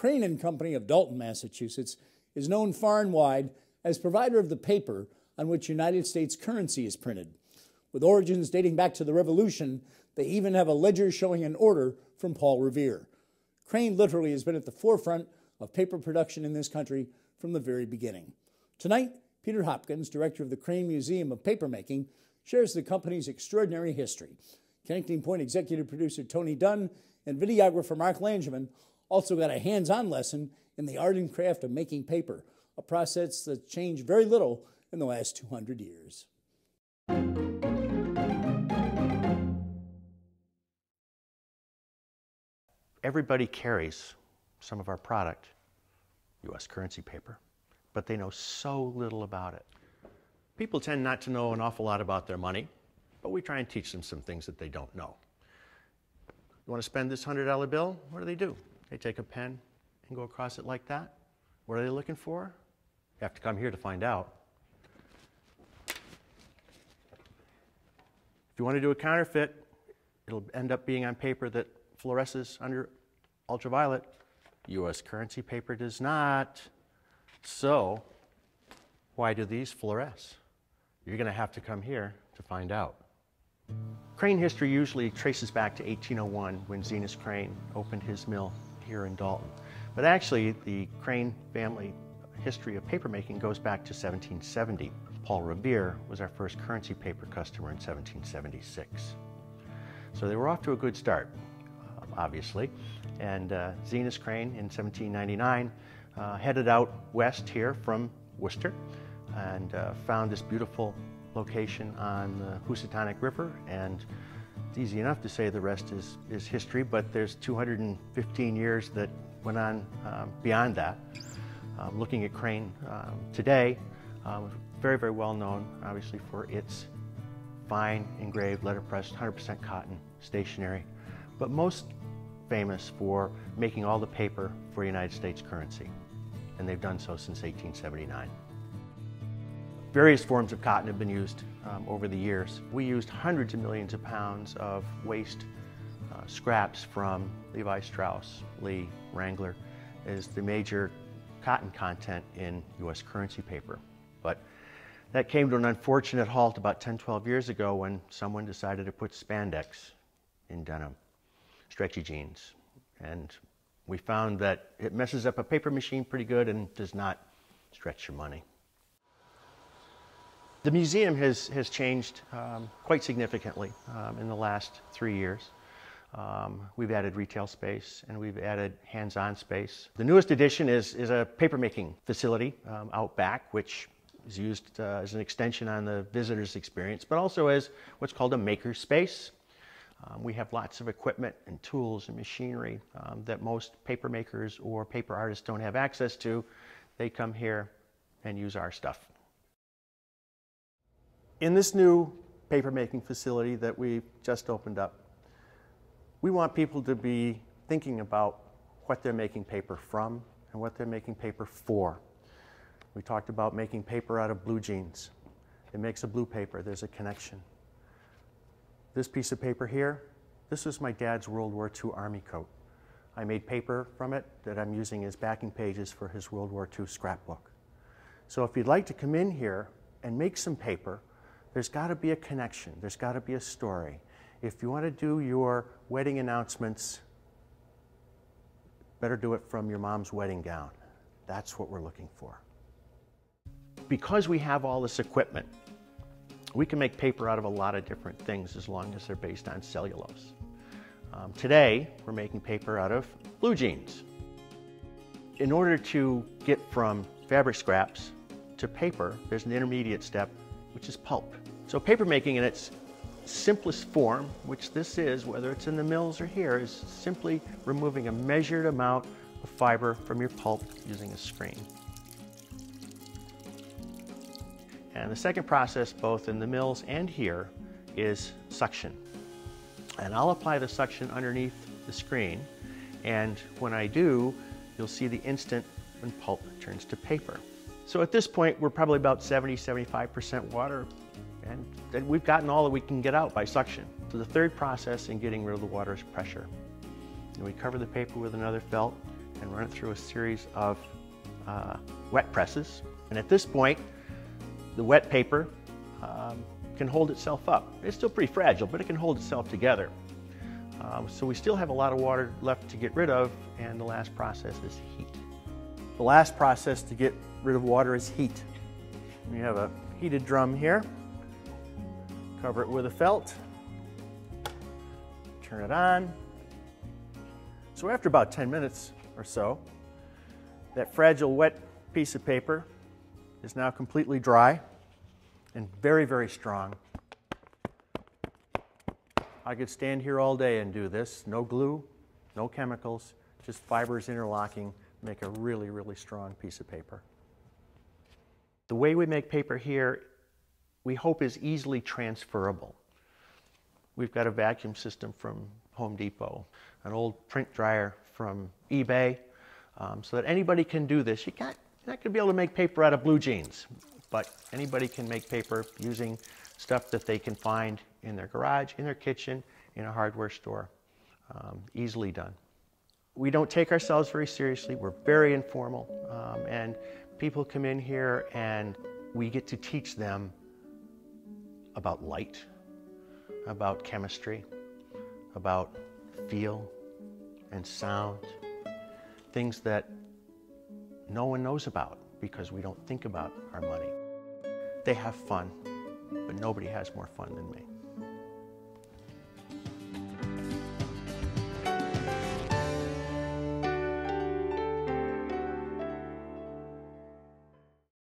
Crane and Company of Dalton, Massachusetts is known far and wide as provider of the paper on which United States currency is printed. With origins dating back to the Revolution, they even have a ledger showing an order from Paul Revere. Crane literally has been at the forefront of paper production in this country from the very beginning. Tonight, Peter Hopkins, director of the Crane Museum of Papermaking, shares the company's extraordinary history. Connecting Point executive producer Tony Dunne and videographer Mark Langevin also got a hands on lesson in the art and craft of making paper, a process that's changed very little in the last 200 years. Everybody carries some of our product, US currency paper, but they know so little about it. People tend not to know an awful lot about their money, but we try and teach them some things that they don't know. You want to spend this $100 bill? What do they do? They take a pen and go across it like that. What are they looking for? You have to come here to find out. If you want to do a counterfeit, it'll end up being on paper that fluoresces under ultraviolet. US currency paper does not. So, why do these fluoresce? You're going to have to come here to find out. Crane history usually traces back to 1801 when Zenas Crane opened his mill here in Dalton. But actually, the Crane family history of papermaking goes back to 1770. Paul Revere was our first currency paper customer in 1776. So they were off to a good start, uh, obviously. And uh, Zenas Crane in 1799 uh, headed out west here from Worcester and uh, found this beautiful location on the Housatonic River and it's easy enough to say the rest is, is history, but there's 215 years that went on um, beyond that. Um, looking at Crane um, today, um, very, very well known, obviously, for its fine engraved letterpress, 100% cotton, stationery, but most famous for making all the paper for United States currency, and they've done so since 1879. Various forms of cotton have been used um, over the years. We used hundreds of millions of pounds of waste uh, scraps from Levi Strauss, Lee, Wrangler, as the major cotton content in U.S. currency paper. But that came to an unfortunate halt about 10, 12 years ago when someone decided to put spandex in denim, stretchy jeans. And we found that it messes up a paper machine pretty good and does not stretch your money. The museum has, has changed um, quite significantly um, in the last three years. Um, we've added retail space and we've added hands-on space. The newest addition is, is a papermaking facility um, out back, which is used uh, as an extension on the visitor's experience, but also as what's called a maker space. Um, we have lots of equipment and tools and machinery um, that most paper makers or paper artists don't have access to. They come here and use our stuff. In this new papermaking facility that we just opened up, we want people to be thinking about what they're making paper from and what they're making paper for. We talked about making paper out of blue jeans. It makes a blue paper, there's a connection. This piece of paper here, this was my dad's World War II Army coat. I made paper from it that I'm using as backing pages for his World War II scrapbook. So if you'd like to come in here and make some paper, there's got to be a connection. There's got to be a story. If you want to do your wedding announcements, better do it from your mom's wedding gown. That's what we're looking for. Because we have all this equipment, we can make paper out of a lot of different things as long as they're based on cellulose. Um, today, we're making paper out of blue jeans. In order to get from fabric scraps to paper, there's an intermediate step which is pulp. So papermaking in its simplest form, which this is, whether it's in the mills or here, is simply removing a measured amount of fiber from your pulp using a screen. And the second process, both in the mills and here, is suction. And I'll apply the suction underneath the screen, and when I do, you'll see the instant when pulp turns to paper. So at this point, we're probably about 70, 75% water, and then we've gotten all that we can get out by suction. So the third process in getting rid of the water is pressure. And we cover the paper with another felt, and run it through a series of uh, wet presses. And at this point, the wet paper um, can hold itself up. It's still pretty fragile, but it can hold itself together. Um, so we still have a lot of water left to get rid of, and the last process is heat. The last process to get rid of water is heat. We have a heated drum here. Cover it with a felt. Turn it on. So after about 10 minutes or so, that fragile wet piece of paper is now completely dry and very, very strong. I could stand here all day and do this. No glue, no chemicals, just fibers interlocking, make a really, really strong piece of paper. The way we make paper here, we hope is easily transferable. We've got a vacuum system from Home Depot, an old print dryer from eBay, um, so that anybody can do this. You can't, you're not going to be able to make paper out of blue jeans, but anybody can make paper using stuff that they can find in their garage, in their kitchen, in a hardware store. Um, easily done. We don't take ourselves very seriously. We're very informal. Um, and people come in here and we get to teach them about light, about chemistry, about feel and sound, things that no one knows about because we don't think about our money. They have fun, but nobody has more fun than me.